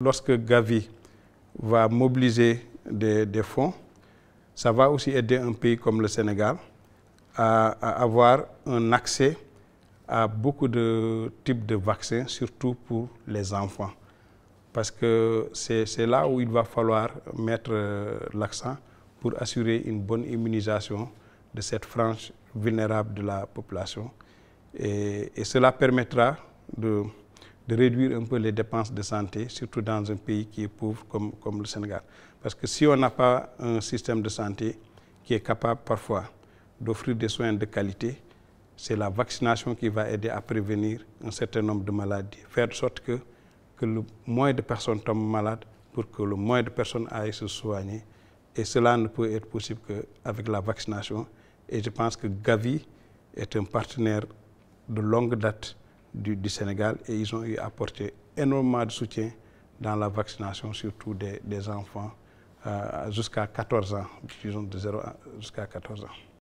Lorsque Gavi va mobiliser des, fonds, ça va aussi aider un pays comme le Sénégal à, avoir un accès à beaucoup de types de vaccins, surtout pour les enfants. Parce que c'est là où il va falloir mettre euh, l'accent pour assurer une bonne immunisation de cette frange vulnérable de la population. Et cela permettra de, de, réduire un peu les dépenses de santé, surtout dans un pays qui est pauvre comme, comme le Sénégal. Parce que si on n'a pas un système de santé qui est capable parfois d'offrir des soins de qualité, c'est la vaccination qui va aider à prévenir un certain nombre de maladies, faire de sorte que, que le moins de personnes tombent malades pour que le moins de personnes aillent se soigner. Et cela ne peut être possible qu'avec la vaccination. Et je pense que Gavi est un partenaire de longue date du, Sénégal et ils ont eu apporté énormément de soutien dans la vaccination, surtout des, des enfants euh, jusqu'à 14 ans, disons de 0 jusqu'à 14 ans.